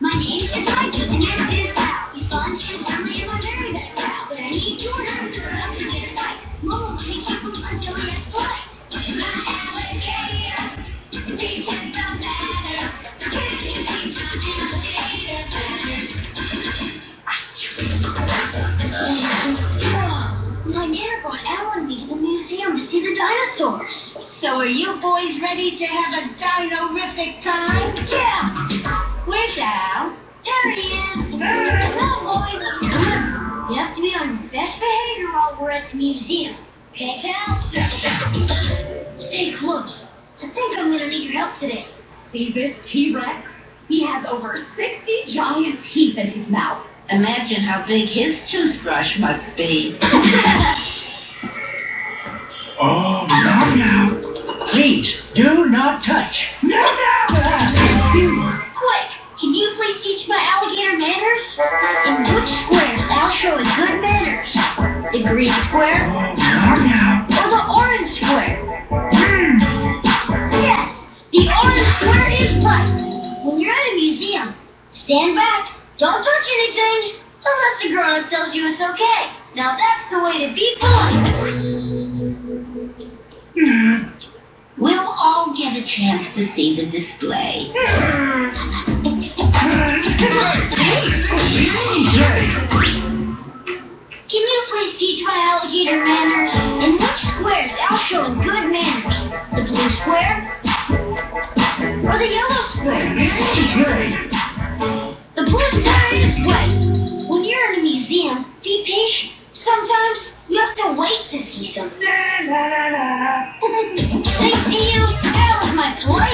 My name is Mikey, and you're his pal. He's fun and friendly and my very best pal. But I need to help get a fight. Mama let me keep him until he has flight. My alligator, the matter. Can you my alligator my nana brought Al me to the museum to see the dinosaurs. So are you boys ready to have a dino-rific time? Yeah! We're at the museum. Okay, pal? Stay close. I think I'm gonna need your help today. See this T-Rex? He has over 60 giant teeth in his mouth. Imagine how big his toothbrush must be. Oh, now, now. Please, do not touch. No, no! Quick! Can you please teach my alligator manners? In which squares I'll The green square or the orange square? Yes, the orange square is right. When you're at a museum, stand back. Don't touch anything unless the grown-up tells you it's okay. Now that's the way to be polite. We'll all get a chance to see the display. Can you please teach my alligator manners? In these squares, I'll show him good manners. The blue square or the yellow square. Good. The blue square is white. When you're in a museum, be patient. Sometimes you have to wait to see something. Thank you. That was my play.